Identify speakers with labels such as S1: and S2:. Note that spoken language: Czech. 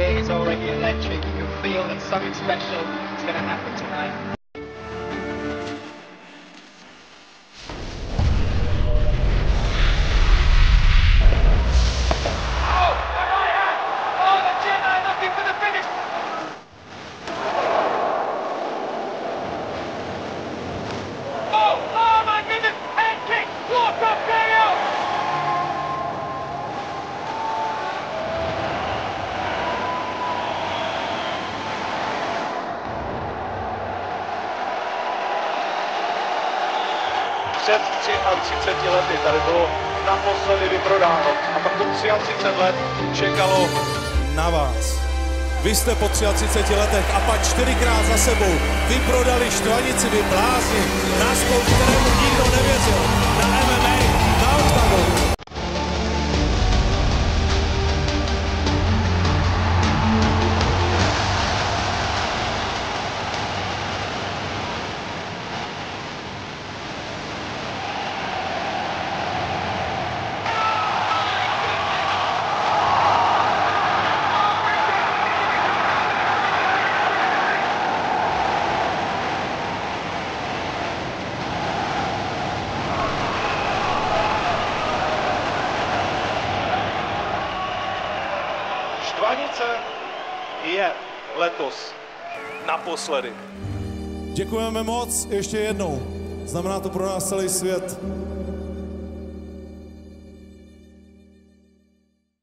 S1: day is already electric. You can feel that something special is going to happen tonight.
S2: Před 33 lety. Tady bylo naposledy vyprodáno. A pak to 33 let čekalo.
S3: Na vás. Vy jste po 33 letech a pak čtyřikrát za sebou vyprodali štvanici, vy blázni, na spolu, kterému nikdo nevěřil,
S2: Štvanice je letos naposledy.
S3: Děkujeme moc ještě jednou. Znamená to pro nás celý svět.